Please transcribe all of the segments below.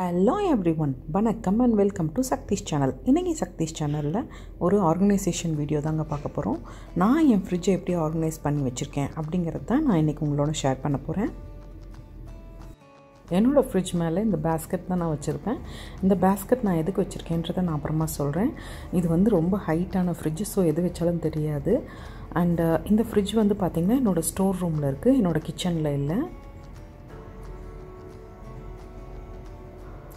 Hello everyone வணக்கம் and welcome to Sakthish channel இன்றைக்கி சக்திஷ் சேனலில் ஒரு ஆர்கனைசேஷன் வீடியோ தாங்க பார்க்க போகிறோம் நான் என் ஃப்ரிட்ஜை எப்படி ஆர்கனைஸ் பண்ணி வச்சுருக்கேன் அப்படிங்கிறது தான் நான் இன்றைக்கி உங்களோட ஷேர் பண்ண போகிறேன் என்னோடய ஃப்ரிட்ஜ் மேலே இந்த பேஸ்கெட் தான் நான் வச்சுருப்பேன். இந்த பேஸ்கெட் நான் எதுக்கு வச்சுருக்கேன்றதை நான் அப்புறமா சொல்கிறேன் இது வந்து ரொம்ப ஹைட்டான ஃப்ரிட்ஜ் ஸோ எது வச்சாலும் தெரியாது. அண்டு uh, இந்த ஃப்ரிட்ஜ் வந்து பார்த்திங்கன்னா என்னோடய ஸ்டோர் ரூமில் இருக்குது என்னோடய கிச்சனில் இல்லை.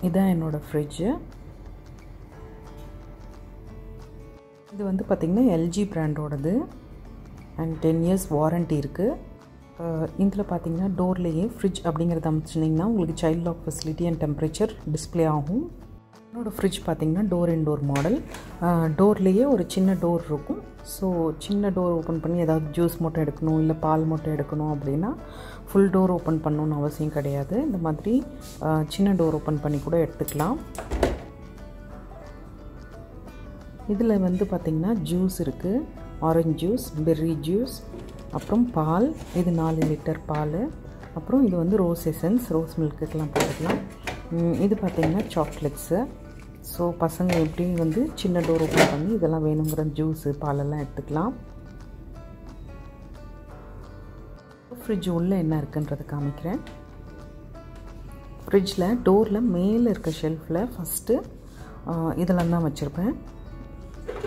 இதுதான் என்னோடய ஃப்ரிட்ஜு இது வந்து பார்த்திங்கன்னா எல்ஜி பிராண்டோடது அண்ட் டென் இயர்ஸ் வாரண்ட்டி இருக்குது இதில் பார்த்தீங்கன்னா டோர்லேயே ஃப்ரிட்ஜ் அப்படிங்கிறத அமைச்சிங்கன்னா உங்களுக்கு child lock facility and temperature display ஆகும். என்னோடய ஃப்ரிட்ஜ் பார்த்திங்கன்னா டோர் இன் டோர் மாடல் டோர்லேயே ஒரு சின்ன டோர் இருக்கும். ஸோ சின்ன டோர் ஓப்பன் பண்ணி ஏதாவது ஜூஸ் மட்டும் எடுக்கணும் இல்லை பால் மட்டும் எடுக்கணும் அப்படின்னா ஃபுல் டோர் ஓப்பன் பண்ணணுன்னு அவசியம் கிடையாது. இந்த மாதிரி சின்ன டோர் ஓப்பன் பண்ணி கூட எடுத்துக்கலாம். இதில் வந்து பார்த்திங்கன்னா ஜூஸ் இருக்குது ஆரஞ்ச் ஜூஸ் பெர்ரி ஜூஸ் அப்புறம் பால். இது நாலு லிட்டர் பால். அப்புறம் இது வந்து ரோஸ் எசன்ஸ் ரோஸ் மில்க்குக்கெலாம் போட்டுக்கலாம். இது பார்த்திங்கன்னா சாக்லேட்ஸு ஸோ பசங்க எப்படி வந்து சின்ன டோர் ஓப்பன் பண்ணி இதெல்லாம் வேணுங்கிற ஜூஸு பாலெல்லாம் எடுத்துக்கலாம். ஃப்ரிட்ஜ் உள்ளே என்ன இருக்குன்றதை காமிக்கிறேன். ஃப்ரிட்ஜில் டோரில் மேலே இருக்க ஷெல்ஃபில் ஃபஸ்ட்டு இதெல்லாம் தான் வச்சுருப்பேன்.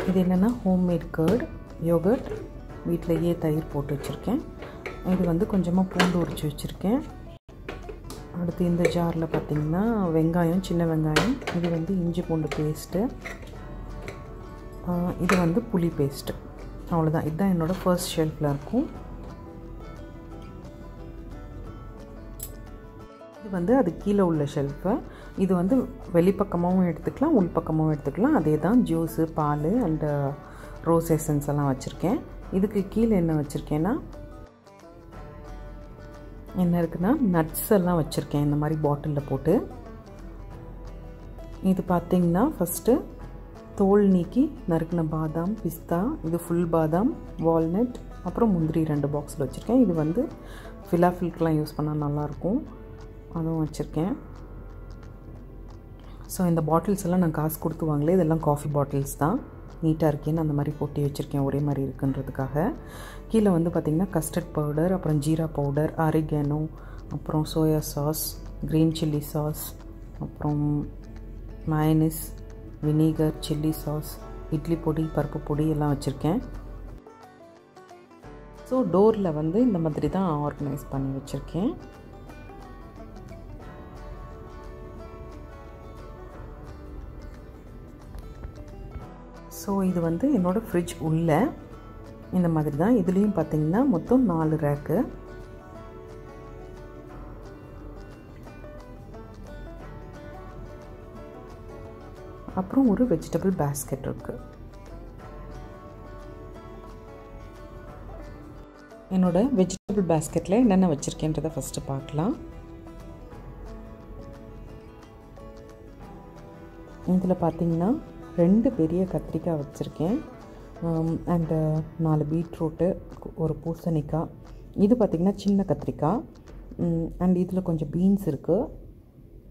இது என்னென்னா ஹோம்மேட் கர்ட் யோகர்ட் வீட்டிலையே தயிர் போட்டு வச்சுருக்கேன். இது வந்து கொஞ்சமாக பூண்டு உரிச்சு வச்சுருக்கேன். அடுத்து இந்த ஜாரில் பார்த்திங்கன்னா வெங்காயம் சின்ன வெங்காயம் இது வந்து இஞ்சி பூண்டு பேஸ்ட்டு இது வந்து புளி பேஸ்ட்டு அவ்வளோதான் இதுதான் என்னோடய ஃபர்ஸ்ட் ஷெல்ஃபில் இருக்கும். இது வந்து அது கீழே உள்ள ஷெல்ஃபு இது வந்து வெளிப்பக்கமாகவும் எடுத்துக்கலாம் உள்பக்கமாகவும் எடுத்துக்கலாம். அதே தான் ஜூஸு பால் அண்டு ரோஸ் எசன்ஸ் எல்லாம் வச்சுருக்கேன். இதுக்கு கீழே என்ன வச்சுருக்கேன்னா என்ன இருக்குன்னா நட்ஸ் எல்லாம் வச்சுருக்கேன் இந்த மாதிரி பாட்டிலில் போட்டு. இது பார்த்திங்கன்னா ஃபஸ்ட்டு தோல் நீக்கி நறுக்கின பாதாம் பிஸ்தா இது ஃபுல் பாதாம் வால்நட் அப்புறம் முந்திரி ரெண்டு பாக்ஸில் வச்சுருக்கேன். இது வந்து ஃபிலாஃபில்க்கெலாம் யூஸ் பண்ணால் நல்லாயிருக்கும் அதுவும் வச்சுருக்கேன். ஸோ இந்த பாட்டில்ஸ் எல்லாம் நான் காசு கொடுத்து வாங்கல. இதெல்லாம் காஃபி பாட்டில்ஸ் தான். நீட்டாக இருக்கேன்னு அந்த மாதிரி போட்டி வச்சுருக்கேன். ஒரே மாதிரி இருக்குன்றதுக்காக. கீழே வந்து பார்த்திங்கன்னா கஸ்டர்ட் பவுடர் அப்புறம் ஜீரா பவுடர் ஆரிகேனோ அப்புறம் soya sauce green chilli sauce அப்புறம் mayonnaise vinegar chilli sauce idli பொடி பருப்பு பொடி எல்லாம் வச்சுருக்கேன். ஸோ டோரில் வந்து இந்த மாதிரி தான் ஆர்கனைஸ் பண்ணி வச்சுருக்கேன். ஸோ இது வந்து என்னோடய ஃப்ரிட்ஜ் உள்ள. இந்த மாதிரி தான். இதுலேயும் பார்த்திங்கன்னா மொத்தம் நாலு ரேக்கு அப்புறம் ஒரு வெஜிடபிள் பேஸ்கெட் இருக்குது என்னோடய வெஜிடபிள் பேஸ்கெட்டில் என்னென்ன வச்சுருக்கேன்றதை ஃபஸ்ட்டு பார்க்கலாம். இதில் பார்த்திங்கன்னா ரெண்டு பெரிய கத்திரிக்காய் வச்சுருக்கேன். அண்டு நாலு பீட்ரூட்டு ஒரு பூசணிக்காய். இது பார்த்திங்கன்னா சின்ன கத்திரிக்காய். அண்ட் இதில் கொஞ்சம் பீன்ஸ் இருக்குது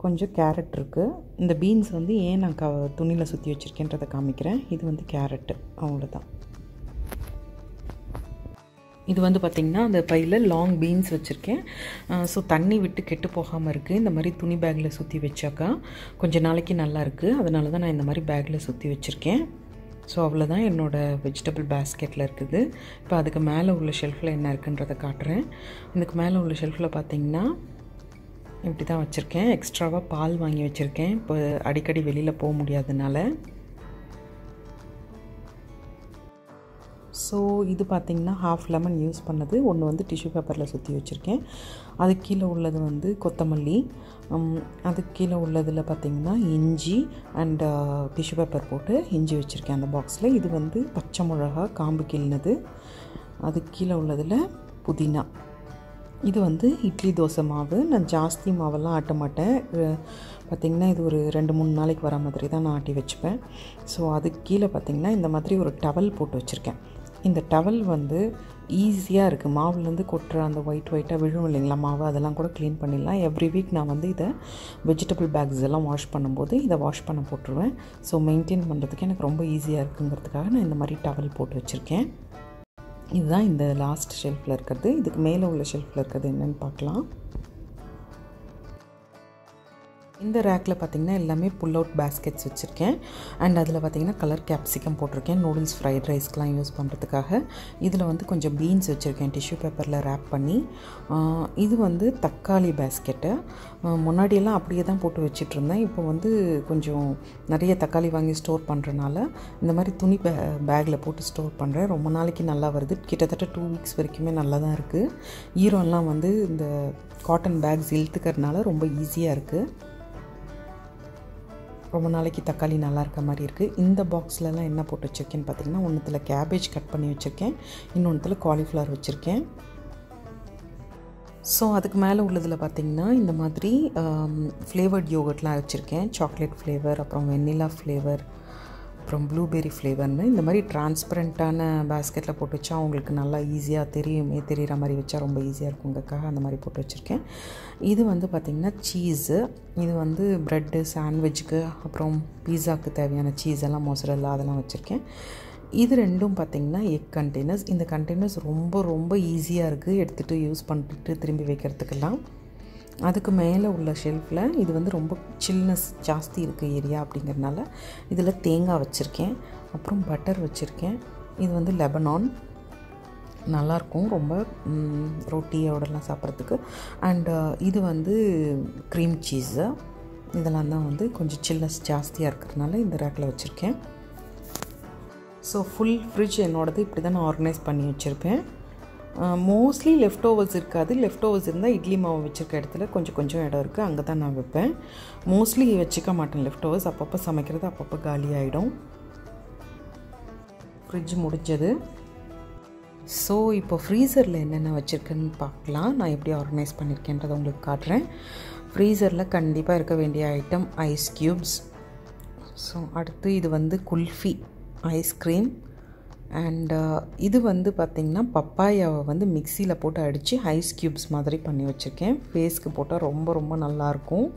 கொஞ்சம் கேரட் இருக்குது இந்த பீன்ஸ் வந்து ஏன் நான் க துணியில் சுற்றி வச்சுருக்கேன்றதை காமிக்கிறேன். இது வந்து கேரட்டு அவ்வளோதான் இது வந்து பார்த்திங்கன்னா அந்த பையில் லாங் பீன்ஸ் வச்சுருக்கேன். ஸோ தண்ணி விட்டு கெட்டு போகாமல் இருக்குது இந்த மாதிரி துணி பேக்கில் சுற்றி வச்சாக்கா கொஞ்சம் நாளைக்கு நல்லா இருக்குது அதனால தான் நான் இந்த மாதிரி பேக்கில் சுற்றி வச்சுருக்கேன். ஸோ அவ்வளோதான் என்னோடய வெஜிடபிள் பேஸ்கெட்டில் இருக்குது. இப்போ அதுக்கு மேலே உள்ள ஷெல்ஃபில் என்ன இருக்குன்றதை காட்டுறேன். இதுக்கு மேலே உள்ள ஷெல்ஃபில் பார்த்திங்கன்னா இப்படி தான் வச்சுருக்கேன் எக்ஸ்ட்ராவாக பால் வாங்கி வச்சுருக்கேன். இப்போ அடிக்கடி வெளியில் போக முடியாதனால ஸோ இது பார்த்திங்கன்னா ஹாஃப் லெமன் யூஸ் பண்ணது. ஒன்று வந்து டிஷ்யூ பேப்பரில் சுற்றி வச்சுருக்கேன். அது கீழே உள்ளது வந்து கொத்தமல்லி. அதுக்கு கீழே உள்ளதில் பார்த்திங்கன்னா இஞ்சி அண்ட் டிஷ்யூ பேப்பர் போட்டு இஞ்சி வச்சுருக்கேன் அந்த பாக்ஸில் இது வந்து பச்சை மிளகா காம்பு கிள்னது அதுக்கு கீழே உள்ளதில் புதினா. இது வந்து இட்லி தோசை மாவு. நான் ஜாஸ்தி மாவெல்லாம் ஆட்ட மாட்டேன். பார்த்திங்கன்னா இது ஒரு ரெண்டு மூணு நாளைக்கு வர மாதிரி தான் நான் ஆட்டி வச்சுப்பேன். ஸோ அதுக்கு கீழே பார்த்திங்கன்னா இந்த மாதிரி ஒரு டவல் போட்டு வச்சுருக்கேன். இந்த டவல் வந்து ஈஸியாக இருக்குது மாவுலேருந்து கொட்டுற அந்த ஒயிட் ஒயிட்டாக விழும் இல்லைங்களா? மாவு அதெல்லாம் கூட க்ளீன் பண்ணிடலாம். எவ்ரி வீக் நான் வந்து இதை வெஜிடபிள் பேக்ஸ் எல்லாம் வாஷ் பண்ணும்போது இதை வாஷ் பண்ண போட்டுருவேன். ஸோ மெயின்டைன் பண்ணுறதுக்கு எனக்கு ரொம்ப ஈஸியாக இருக்குங்கிறதுக்காக நான் இந்த மாதிரி டவல் போட்டு வச்சுருக்கேன். இதுதான் இந்த லாஸ்ட் ஷெல்ஃபில் இருக்கிறது. இதுக்கு மேலே உள்ள ஷெல்ஃபில் இருக்கிறது என்னென்னு பார்க்கலாம். இந்த ரேக்கில் பார்த்திங்கன்னா எல்லாமே புல் அவுட் பேஸ்கெட்ஸ் வச்சுருக்கேன். அண்ட் அதில் பார்த்திங்கன்னா கலர் கேப்சிகம் போட்டிருக்கேன். நூடுல்ஸ் ஃப்ரைட் ரைஸ்க்கெலாம் யூஸ் பண்ணுறதுக்காக இதில் வந்து கொஞ்சம் பீன்ஸ் வச்சுருக்கேன். டிஷ்யூ பேப்பரில் ரேப் பண்ணி. இது வந்து தக்காளி பேஸ்கெட்டு முன்னாடியெல்லாம் அப்படியே தான் போட்டு வச்சுட்டு இருந்தேன் இப்போ வந்து கொஞ்சம் நிறைய தக்காளி வாங்கி ஸ்டோர் பண்ணுறனால இந்த மாதிரி துணி பே பேக்கில் போட்டு ஸ்டோர் பண்ணுறேன் ரொம்ப நாளைக்கு நல்லா வருது. கிட்டத்தட்ட டூ வீக்ஸ் வரைக்குமே நல்லா தான் இருக்குது ஈரம்லாம் வந்து இந்த காட்டன் பேக்ஸ் இழுத்துக்கிறதுனால ரொம்ப ஈஸியாக இருக்குது ரொம்ப நாளைக்கு தக்காளி நல்லா இருக்க மாதிரி இருக்குது. இந்த பாக்ஸ்லலாம் என்ன போட்டு வச்சுருக்கேன்னு பார்த்தீங்கன்னா ஒன்றுத்தில் கேபேஜ் கட் பண்ணி வச்சுருக்கேன். இன்னொன்றுத்தில் காலிஃப்ளவர் வச்சுருக்கேன். ஸோ அதுக்கு மேலே உள்ளதில் பார்த்திங்கன்னா இந்த மாதிரி ஃப்ளேவர்ட் யோகர்ட்லாம் வச்சுருக்கேன். சாக்லேட் ஃப்ளேவர் அப்புறம் வெண்ணிலா ஃப்ளேவர் அப்புறம் ப்ளூபெரி ஃப்ளேவர்னு இந்த மாதிரி டிரான்ஸ்பரண்ட்டான பேஸ்கெட்டில் போட்டு வச்சா அவங்களுக்கு நல்லா ஈஸியாக தெரியுமே தெரிகிற மாதிரி வச்சா ரொம்ப ஈஸியாக இருக்குங்கிறதுக்காக அந்த மாதிரி போட்டு வச்சுருக்கேன். இது வந்து பார்த்திங்கன்னா சீஸு இது வந்து ப்ரெட்டு சாண்ட்விச்சுக்கு அப்புறம் பீஸாவுக்கு தேவையான சீஸ் எல்லாம் மொசரல்லா அதெல்லாம் வச்சுருக்கேன். இது ரெண்டும் பார்த்திங்கன்னா எக் கண்டெய்னர்ஸ் இந்த கண்டெய்னர்ஸ் ரொம்ப ரொம்ப ஈஸியாக இருக்குது எடுத்துகிட்டு யூஸ் பண்ணிட்டு திரும்பி வைக்கிறதுக்கெல்லாம். அதுக்கு மேலே உள்ள ஷெல்ஃபில் இது வந்து ரொம்ப சில்னஸ் ஜாஸ்தி இருக்க ஏரியா அப்படிங்கிறனால இதில் தேங்காய் வச்சுருக்கேன். அப்புறம் பட்டர் வச்சுருக்கேன். இது வந்து லெபனான் நல்லாயிருக்கும் ரொம்ப ரொட்டியோடலாம் சாப்பிட்றதுக்கு. அண்டு இது வந்து க்ரீம் சீஸு இதெல்லாம் தான் வந்து கொஞ்சம் சில்னஸ் ஜாஸ்தியாக இருக்கிறதுனால இந்த ரேக்கில் வச்சுருக்கேன். ஸோ ஃபுல் ஃப்ரிட்ஜ் என்னோடது இப்படி தான் நான் ஆர்கனைஸ் பண்ணி வச்சுருப்பேன். மோஸ்ட்லி லெஃப்ட் ஓவர்ஸ் இருக்காது. லெஃப்ட் ஓவர்ஸ் இருந்தால் இட்லி மாவு வச்சுருக்க இடத்துல கொஞ்சம் கொஞ்சம் இடம் இருக்குது அங்கே தான் நான் வைப்பேன். மோஸ்ட்லி வச்சுக்க மாட்டேன் லெஃப்ட் ஓவர்ஸ் அப்பப்போ சமைக்கிறது அப்பப்போ காலி ஆகிடும் ஃப்ரிட்ஜ் முடிஞ்சது. ஸோ இப்போ ஃப்ரீசரில் என்னென்ன வச்சுருக்குன்னு பார்க்கலாம். நான் எப்படி ஆர்கனைஸ் பண்ணியிருக்கேன்றதை உங்களுக்கு காட்டுறேன். ஃப்ரீசரில் கண்டிப்பாக இருக்க வேண்டிய ஐட்டம் ஐஸ் க்யூப்ஸ் ஸோ அடுத்து இது வந்து குல்ஃபி ஐஸ்கிரீம் அண்டு uh, இது வந்து பார்த்திங்கன்னா பப்பாயாவை வந்து மிக்சியில் போட்டு அடித்து ஐஸ் க்யூப்ஸ் மாதிரி பண்ணி வச்சுருக்கேன். ஃபேஸ்க்கு போட்டால் ரொம்ப ரொம்ப நல்லாயிருக்கும்.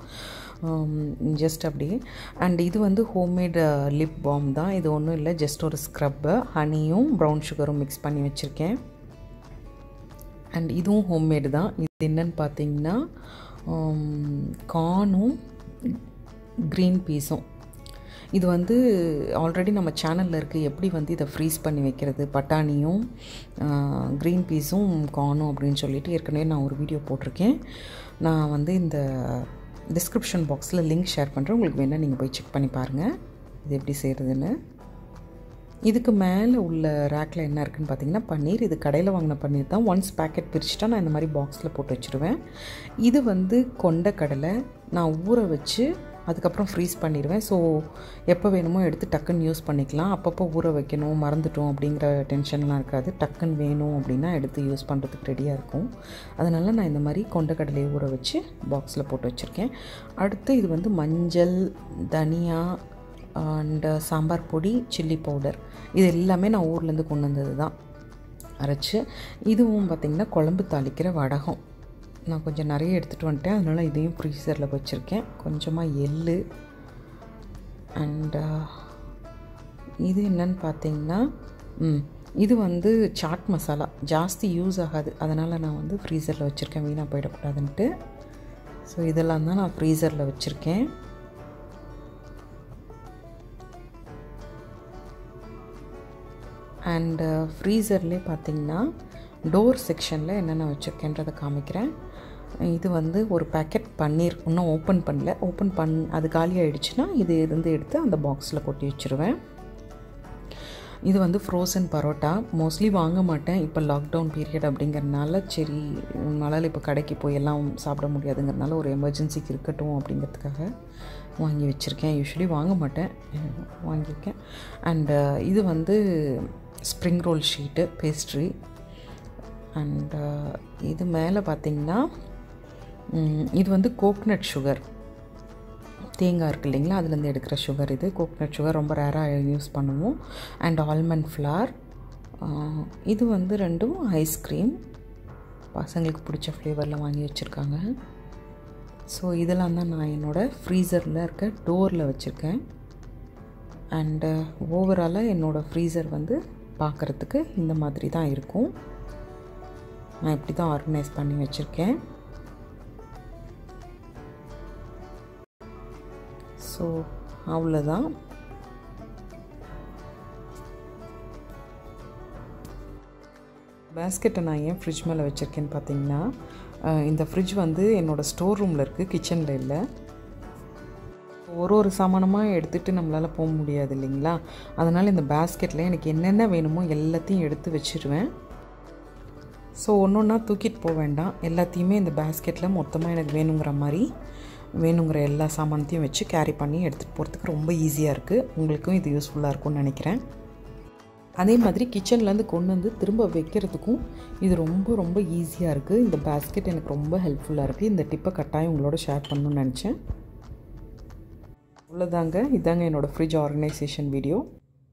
Um, ஜஸ்ட் அப்படியே. அண்ட் இது வந்து ஹோம்மேடு லிப் பாம் தான். இது ஒன்றும் இல்லை ஜஸ்ட் ஒரு ஸ்க்ரப்பு ஹனியும் ப்ரௌன் சுகரும் மிக்ஸ் பண்ணி வச்சுருக்கேன். அண்ட் இதுவும் ஹோம்மேடு தான். இது என்னன்னு பார்த்தீங்கன்னா கார்னும் um, க்ரீன் பீஸும் இது வந்து ஆல்ரெடி நம்ம சேனலில் இருக்குது எப்படி வந்து இதை ஃப்ரீஸ் பண்ணி வைக்கிறது? பட்டாணியும் க்ரீன் பீஸும் கார்னும் அப்படின்னு சொல்லிட்டு ஏற்கனவே நான் ஒரு வீடியோ போட்டிருக்கேன். நான் வந்து இந்த டிஸ்கிரிப்ஷன் பாக்ஸில் லிங்க் ஷேர் பண்ணுறேன் உங்களுக்கு வேணால் நீங்கள் போய் செக் பண்ணி பாருங்கள் இது எப்படி செய்கிறதுன்னு இதுக்கு மேலே உள்ள ரேக்கில் என்ன இருக்குதுன்னு பார்த்தீங்கன்னா பன்னீர். இது கடையில் வாங்கின பன்னீர் தான். ஒன்ஸ் பேக்கெட் பிரிச்சுட்டா நான் இந்த மாதிரி பாக்ஸில் போட்டு வச்சுருவேன். இது வந்து கொண்ட கடலை நான் ஊற வச்சு அதுக்கப்புறம் ஃப்ரீஸ் பண்ணிடுவேன். ஸோ எப்போ வேணுமோ எடுத்து டக்குன்னு யூஸ் பண்ணிக்கலாம். அப்பப்போ ஊற வைக்கணும் மறந்துட்டோம் அப்படிங்கிற டென்ஷன்லாம் இருக்காது. டக்குன்னு வேணும் அப்படின்னா எடுத்து யூஸ் பண்ணுறதுக்கு ரெடியாக இருக்கும். அதனால் நான் இந்த மாதிரி கொண்டக்கடலையை ஊற வச்சு பாக்ஸில் போட்டு வச்சுருக்கேன். அடுத்து இது வந்து மஞ்சள் தனியா அண்டு சாம்பார் பொடி சில்லி பவுடர் இது எல்லாமே நான் ஊர்லேருந்து கொண்டு வந்தது தான் அரைச்சி. இதுவும் பார்த்திங்கன்னா குழம்பு தாளிக்கிற வடகம். நான் கொஞ்சம் நிறைய எடுத்துகிட்டு வந்துட்டேன். அதனால் இதையும் ஃப்ரீசரில் வச்சுருக்கேன். கொஞ்சமாக எள் அண்டு இது என்னன்னு பார்த்தீங்கன்னா இது வந்து சாட் மசாலா ஜாஸ்தி யூஸ் ஆகாது. அதனால் நான் வந்து ஃப்ரீசரில் வச்சுருக்கேன். வீணாக போயிடக்கூடாதுன்ட்டு. ஸோ இதெல்லாம் தான் நான் ஃப்ரீசரில் வச்சுருக்கேன். அண்டு ஃப்ரீசர்லேயே பார்த்திங்கன்னா டோர் செக்ஷனில் என்னென்ன வச்சுருக்கேன்றதை காமிக்கிறேன். இது வந்து ஒரு பேக்கெட் பன்னீர். இன்னும் ஓப்பன் பண்ணல. ஓப்பன் பண் அது காலி ஆகிடுச்சுன்னா இது இருந்து எடுத்து அந்த பாக்ஸில் கொட்டி வச்சுருவேன். இது வந்து ஃப்ரோசன் பரோட்டா. மோஸ்ட்லி வாங்க மாட்டேன். இப்போ லாக்டவுன் பீரியட் அப்படிங்கிறதுனால சரி உங்களால் இப்போ கடைக்கு போய் எல்லாம் சாப்பிட முடியாதுங்கிறனால ஒரு எமர்ஜென்சிக்கு இருக்கட்டும் அப்படிங்கிறதுக்காக வாங்கி வச்சுருக்கேன். யூஸ்வலி வாங்க மாட்டேன். வாங்கியிருக்கேன். அண்டு இது வந்து spring roll sheet pastry and இது மேலே பார்த்திங்கன்னா இது வந்து கோக்னட் சுகர் தேங்காய் இருக்குது இல்லைங்களா? அதுலேருந்து எடுக்கிற சுகர் இது. கோக்னட் சுகர் ரொம்ப ரேராக யூஸ் பண்ணுவோம். அண்ட் ஆல்மண்ட் ஃப்ளார் இது வந்து ரெண்டும் ஐஸ்கிரீம் பசங்களுக்கு பிடிச்ச ஃப்ளேவரில் வாங்கி வச்சுருக்காங்க. ஸோ இதெல்லாம் தான் நான் என்னோடய ஃப்ரீசரில் இருக்க டோரில் வச்சுருக்கேன். அண்டு ஓவராலாக என்னோடய ஃப்ரீசர் வந்து பார்க்குறதுக்கு இந்த மாதிரி தான் இருக்கும். நான் இப்படி தான் ஆர்கனைஸ் பண்ணி வச்சுருக்கேன். ஸோ அவ்வளோதான் பேஸ்கெட்டை நான் ஏன் ஃப்ரிட்ஜ் மேலே வச்சுருக்கேன்னு பார்த்தீங்கன்னா இந்த ஃப்ரிட்ஜ் வந்து என்னோடய ஸ்டோர் ரூமில் இருக்குது கிச்சனில் இல்லை. ஒரு ஒரு சாமானமாக எடுத்துகிட்டு நம்மளால் போக முடியாது இல்லைங்களா? அதனால் இந்த பேஸ்கெட்டில் எனக்கு என்னென்ன வேணுமோ எல்லாத்தையும் எடுத்து வச்சுருவேன். ஸோ ஒன்று ஒன்றா தூக்கிட்டு போக வேண்டாம் எல்லாத்தையுமே இந்த பேஸ்கெட்டில் மொத்தமாக எனக்கு வேணுங்கிற மாதிரி. வேணுங்கிற எல்லா சாமானத்தையும் வச்சு கேரி பண்ணி எடுத்துகிட்டு போகிறதுக்கு ரொம்ப ஈஸியாக இருக்குது உங்களுக்கும் இது யூஸ்ஃபுல்லாக இருக்கும்னு நினைக்கிறேன். அதே மாதிரி கிச்சன்லேருந்து கொண்டு வந்து திரும்ப வைக்கிறதுக்கும் இது ரொம்ப ரொம்ப ஈஸியாக இருக்குது இந்த பேஸ்கெட் எனக்கு ரொம்ப ஹெல்ப்ஃபுல்லாக இருக்குது இந்த டிப்பை கட்டாயம் உங்களோட ஷேர் பண்ணணும்னு நினச்சேன். அவ்வளோதாங்க இதாங்க என்னோடய ஃப்ரிட்ஜ் ஆர்கனைசேஷன் வீடியோ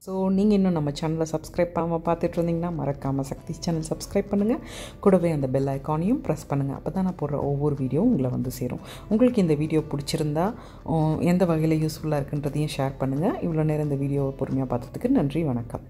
ஸோ நீங்கள் இன்னும் நம்ம சேனலை சப்ஸ்கிரைப் பண்ணாமல் பார்த்துட்டு இருந்தீங்கன்னா மறக்காமல் சக்தி சேனல் சப்ஸ்கிரைப் பண்ணுங்கள் கூடவே அந்த பெல் ஐக்கானையும் ப்ரெஸ் பண்ணுங்கள் அப்போ தான் நான் போடுற ஒவ்வொரு வீடியோ உங்களை வந்து சேரும். உங்களுக்கு இந்த வீடியோ பிடிச்சிருந்தா எந்த வகையில் யூஸ்ஃபுல்லாக இருக்குன்றதையும் ஷேர் பண்ணுங்கள் இவ்வளோ நேரம் இந்த வீடியோவை பொறுமையாக பார்த்ததுக்கு நன்றி வணக்கம்.